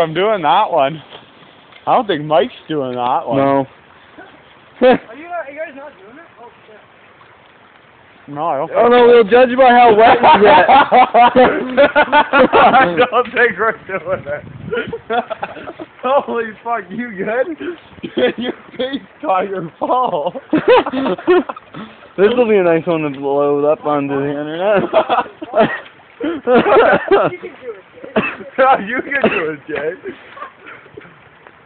I'm doing that one. I don't think Mike's doing that one. No. Are you, not, are you guys not doing it? Oh, shit. No, I don't oh no, we'll judge by how wet you get. I don't think we're doing it. Holy fuck, you good? your face caught your fall. this will be a nice one to load up onto the internet. You can do it, you can do it, Jay.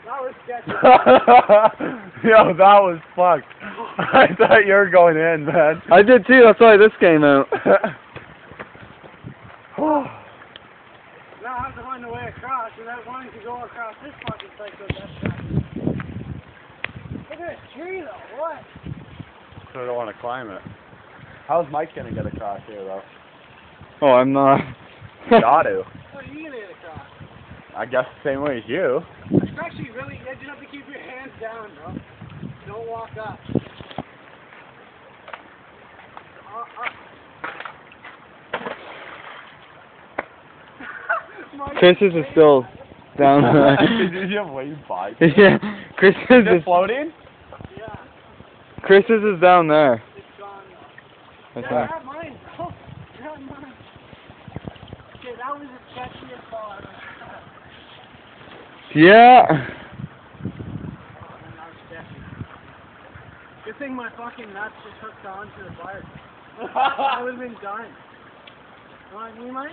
That was sketchy. Yo, that was fucked. I thought you were going in, man. I did too, that's why this came out. Now I have to find a way across without wanting to go across this fucking psycho death trap. Look at this tree though, what? so I don't want to climb it. How's Mike gonna get across here, though? Oh, I'm not. Got to. What are you gonna get across? I guess the same way as you. It's actually really, you just have to keep your hands down, bro. Don't walk up. Uh, uh. Kris's is still down Did you have wave by? there. yeah, Kris's Is it is floating? Yeah, Kris's is down there. it's gone. That's Yeah, right. grab mine. Oh, grab mine. Okay, that was a sketchiest fall I've ever had. Yeah. Oh, man, that was sketchy. Good thing my fucking nuts just hooked onto the bark. I would have been done. You know what I mean, Mike?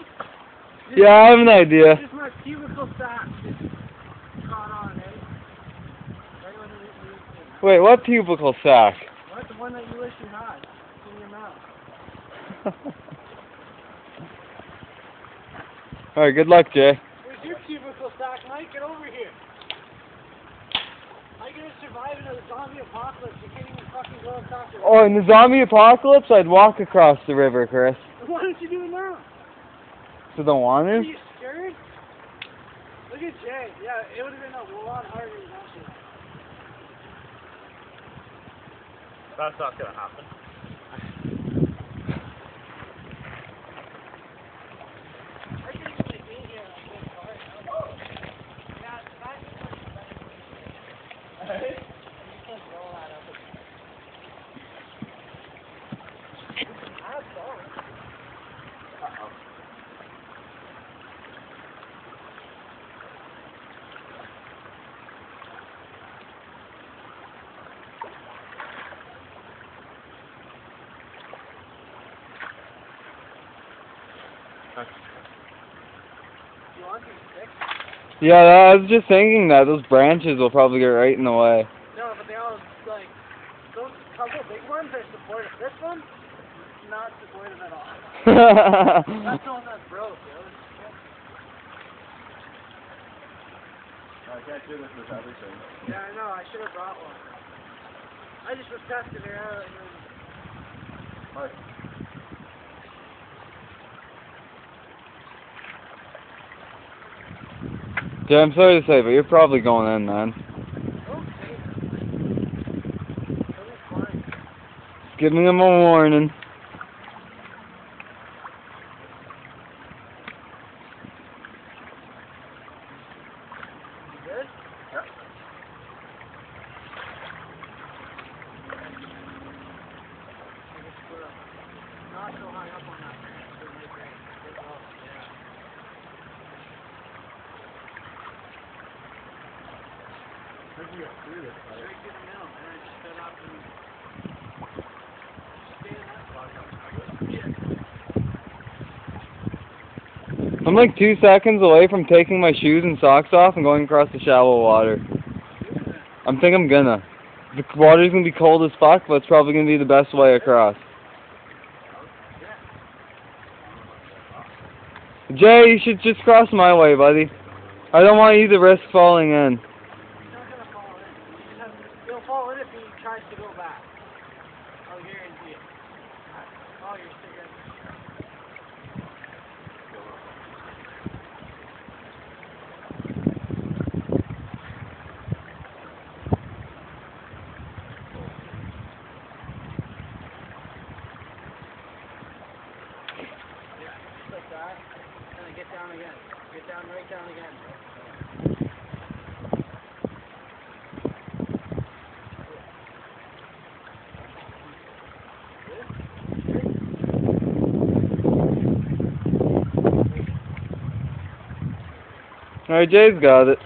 Just- Yeah, I have an idea. Just my cubicle sack just caught on, eh? Right when it needs to. Wait, what cubicle sack? What? The one that you wish you had in your mouth. Alright, good luck, Jay. Where's your cubicle sack, Mike? Get over here. How you gonna survive in a zombie apocalypse? You can't even fucking go across the Oh, in the zombie apocalypse, I'd walk across the river, Kris. Why don't you do it now? So don't want Are you scared? Look at Jay. Yeah, it would have been a lot harder than that shit. That's not gonna happen. I could actually be here on this part. Yeah, that's You can't roll that up. That's all. You want these sticks? Yeah, I was just thinking that. Those branches will probably get right in the way. No, but they all like those couple big ones are supportive. This one, not supportive at all. That's the one that's broke, yo. I can't do this with everything. Yeah, I know. I should have brought one. I just was testing it out. And then... Jay, I'm sorry to say, but you're probably going in, man. Okay. Giving him a warning. You good? I just put up. Not so high up on that branch. It might break. It will, yeah. How'd you get through this, buddy? Straight to the middle, and I just set up and stay in that spot. I'm like two seconds away from taking my shoes and socks off and going across the shallow water. I'm think I'm gonna. The water's gonna be cold as fuck, but it's probably gonna be the best way across. Jay, you should just cross my way, buddy. I don't want you to risk falling in. down again. Get down, right down again. All right, Jay's got it.